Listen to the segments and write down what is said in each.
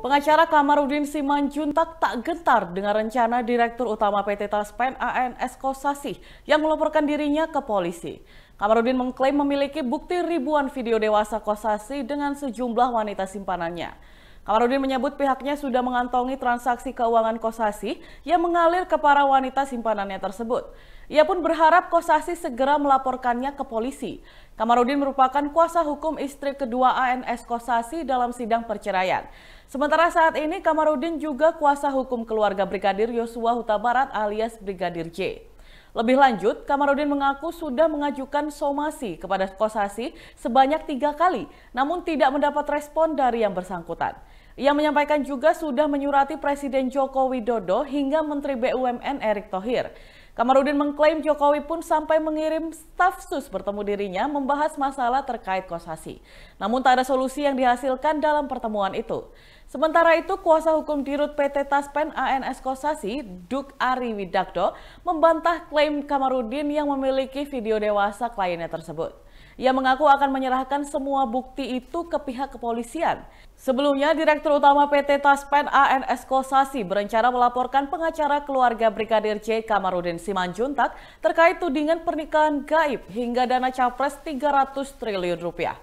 Pengacara Kamarudin Simanjuntak tak gentar dengan rencana Direktur Utama PT Taspen ANS Kosasi yang melaporkan dirinya ke polisi. Kamarudin mengklaim memiliki bukti ribuan video dewasa Kosasi dengan sejumlah wanita simpanannya. Kamarudin menyebut pihaknya sudah mengantongi transaksi keuangan Kosasi yang mengalir ke para wanita simpanannya tersebut. Ia pun berharap Kosasi segera melaporkannya ke polisi. Kamarudin merupakan kuasa hukum istri kedua ANS Kosasi dalam sidang perceraian. Sementara saat ini Kamarudin juga kuasa hukum keluarga Brigadir Yosua Huta Barat alias Brigadir J. Lebih lanjut, Kamarudin mengaku sudah mengajukan somasi kepada Kosasi sebanyak tiga kali, namun tidak mendapat respon dari yang bersangkutan. Ia menyampaikan juga sudah menyurati Presiden Joko Widodo hingga Menteri BUMN Erick Thohir. Kamarudin mengklaim Jokowi pun sampai mengirim staf sus bertemu dirinya membahas masalah terkait kosasi. Namun tak ada solusi yang dihasilkan dalam pertemuan itu. Sementara itu, kuasa hukum Dirut PT Taspen ANS Kosasi, Duk Ari Widakdo, membantah klaim Kamarudin yang memiliki video dewasa kliennya tersebut. Ia mengaku akan menyerahkan semua bukti itu ke pihak kepolisian. Sebelumnya, Direktur Utama PT Taspen ANS Kosasi berencana melaporkan pengacara keluarga Brigadir J. Kamarudin Simanjuntak terkait tudingan pernikahan gaib hingga dana capres 300 triliun rupiah.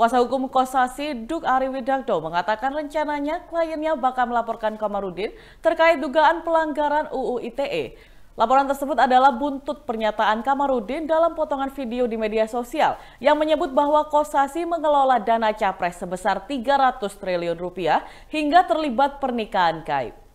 Kuasa hukum Kosasi Duk Ari Widakdo mengatakan rencananya kliennya bakal melaporkan Kamarudin terkait dugaan pelanggaran UU ITE. Laporan tersebut adalah buntut pernyataan Kamarudin dalam potongan video di media sosial yang menyebut bahwa Kosasi mengelola dana capres sebesar 300 triliun rupiah hingga terlibat pernikahan gaib.